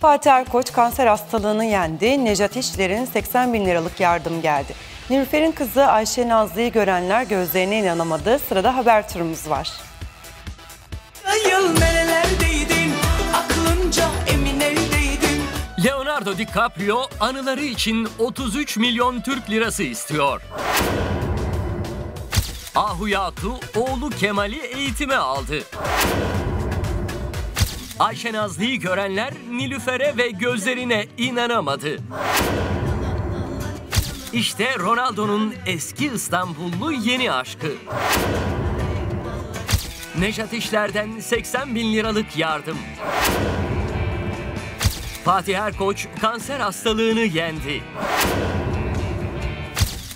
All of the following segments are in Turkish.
Fatih Erkoç kanser hastalığını yendi. Nejat İşler'in 80 bin liralık yardım geldi. Nilüfer'in kızı Ayşe Nazlı'yı görenler gözlerine inanamadı. Sırada haber turumuz var. Yıl nerelerdeydin aklınca emin eldeydin Leonardo DiCaprio anıları için 33 milyon Türk lirası istiyor. Ahu Yatu oğlu Kemal'i eğitime aldı. Ayşe Nazlı'yı görenler Nilüfer'e ve gözlerine inanamadı. İşte Ronaldo'nun eski İstanbullu yeni aşkı. Nejat İşler'den 80 bin liralık yardım. Fatih Erkoç kanser hastalığını yendi.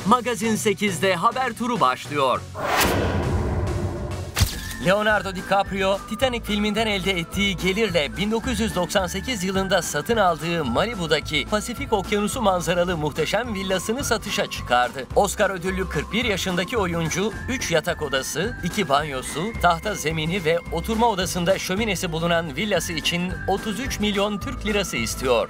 Magazin 8'de haber turu başlıyor. Leonardo DiCaprio, Titanic filminden elde ettiği gelirle 1998 yılında satın aldığı Malibu'daki Pasifik Okyanusu manzaralı muhteşem villasını satışa çıkardı. Oscar ödüllü 41 yaşındaki oyuncu 3 yatak odası, 2 banyosu, tahta zemini ve oturma odasında şöminesi bulunan villası için 33 milyon Türk lirası istiyor.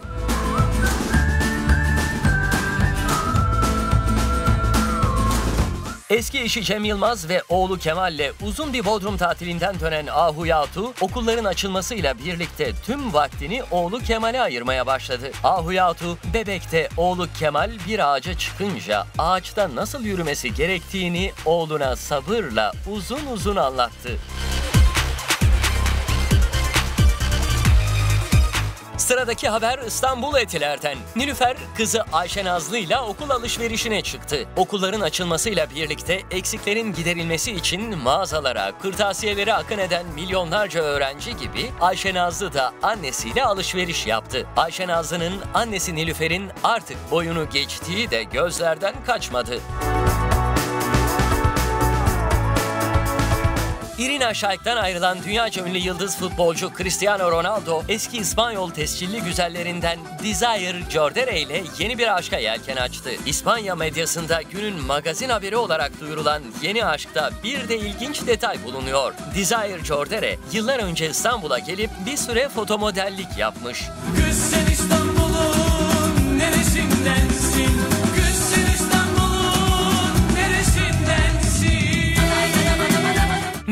Eski eşi Cem Yılmaz ve oğlu Kemal'le uzun bir Bodrum tatilinden dönen Ahu Yatu, okulların açılmasıyla birlikte tüm vaktini oğlu Kemal'e ayırmaya başladı. Ahu Yatu, bebekte oğlu Kemal bir ağaca çıkınca ağaçta nasıl yürümesi gerektiğini oğluna sabırla uzun uzun anlattı. Sıradaki haber İstanbul Etiler'den. Nilüfer kızı Ayşe Nazlı ile okul alışverişine çıktı. Okulların açılmasıyla birlikte eksiklerin giderilmesi için mağazalara, kırtasiyelere akın eden milyonlarca öğrenci gibi Ayşe Nazlı da annesiyle alışveriş yaptı. Ayşe Nazlı'nın annesi Nilüfer'in artık boyunu geçtiği de gözlerden kaçmadı. Irina Shayk'tan ayrılan dünyaca ünlü yıldız futbolcu Cristiano Ronaldo, eski İspanyol tescilli güzellerinden Desire Jordere ile yeni bir aşka yelken açtı. İspanya medyasında günün magazin haberi olarak duyurulan yeni aşkta bir de ilginç detay bulunuyor. Desire Jordere, yıllar önce İstanbul'a gelip bir süre fotomodellik yapmış. İstanbul'un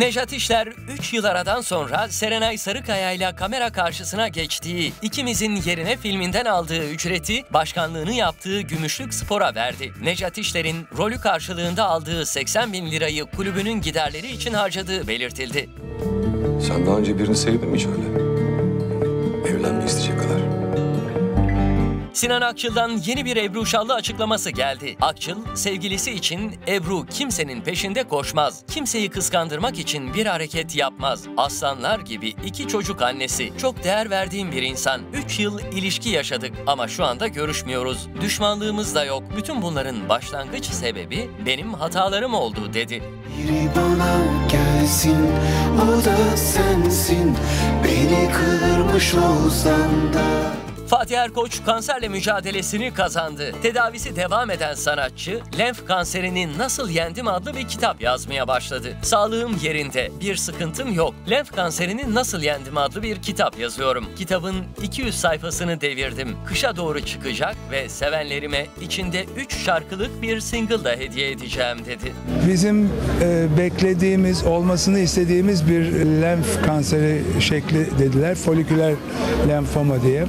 Nejat İşler 3 yıl aradan sonra Serenay Sarıkaya ile kamera karşısına geçtiği İkimizin Yerine filminden aldığı ücreti başkanlığını yaptığı Gümüşlük Spor'a verdi. Nejat İşler'in rolü karşılığında aldığı 80 bin lirayı kulübünün giderleri için harcadığı belirtildi. Sen daha önce birini sevdin mi hiç? Evlenme isteyecek kadar. Sinan Akçıl'dan yeni bir Ebru Şallı açıklaması geldi. Akçıl, sevgilisi için Ebru kimsenin peşinde koşmaz. Kimseyi kıskandırmak için bir hareket yapmaz. Aslanlar gibi iki çocuk annesi. Çok değer verdiğim bir insan. Üç yıl ilişki yaşadık ama şu anda görüşmüyoruz. Düşmanlığımız da yok. Bütün bunların başlangıç sebebi benim hatalarım oldu dedi. Biri bana gelsin o da sensin Beni kırmış olsan da Fatih Erkoç kanserle mücadelesini kazandı. Tedavisi devam eden sanatçı, lenf kanserini nasıl yendim adlı bir kitap yazmaya başladı. Sağlığım yerinde, bir sıkıntım yok. Lenf kanserini nasıl yendim adlı bir kitap yazıyorum. Kitabın 200 sayfasını devirdim. Kışa doğru çıkacak ve sevenlerime içinde 3 şarkılık bir single da hediye edeceğim dedi. Bizim e, beklediğimiz, olmasını istediğimiz bir lenf kanseri şekli dediler. Foliküler lenfoma diye.